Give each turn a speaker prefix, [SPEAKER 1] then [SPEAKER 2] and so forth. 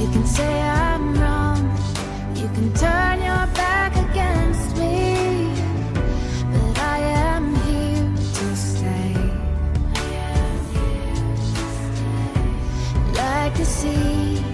[SPEAKER 1] You can say I'm wrong, you can turn your back against me, but I am here to stay. Like the sea,